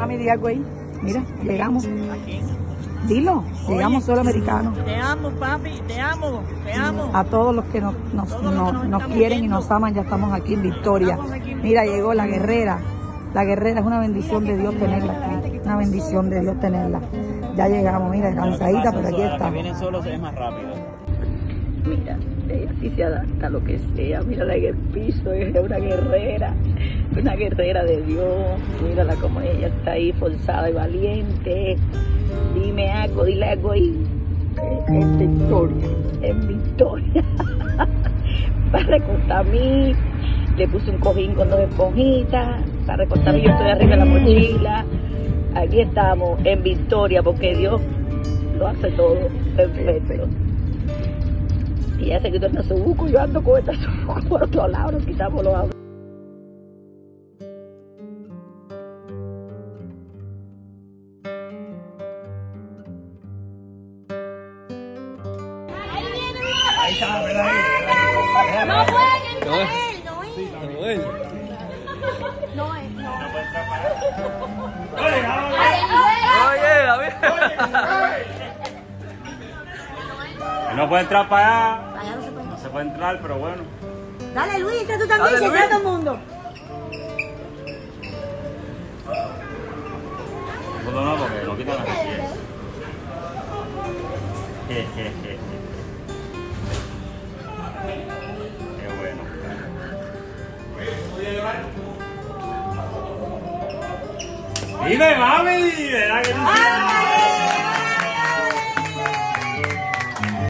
A mi día, güey. Mira, llegamos. Dilo, llegamos solo americanos. Te amo, papi, te amo, te amo. A todos los que nos, nos, Todos los que nos- quieren y nos aman, ya estamos aquí en Victoria. Aquí en Mira, llegó la guerrera. La guerrera es una bendición de Dios tenerla aquí. Una bendición de Dios tenerla. Ya llegamos, mira, cansadita, pero aquí estamos. vienen solos es más rápido. Mira, ella sí se adapta a lo que sea. Mírala en el piso, es una guerrera, una guerrera de Dios. Mírala como ella está ahí forzada y valiente. Dime algo, dile algo ahí. Es, victoria, es victoria. Para recortar a mí, le puse un cojín con dos esponjitas. Para recortar a mí, yo estoy arriba de la mochila. Aquí estamos, en victoria, porque Dios lo hace todo perfecto. Y ella se quitó el nasobuco, yo ando con el nasobuco por otro lado, quitamos los No pueden, no es, no es. No es, no. No puede entrar para allá. Allá no se puede. No se puede entrar, pero bueno. Dale, Luis, entra tú también, si entra todo el mundo. No, porque nos quitan las residencias. Mami, ¿verdad que tú sí?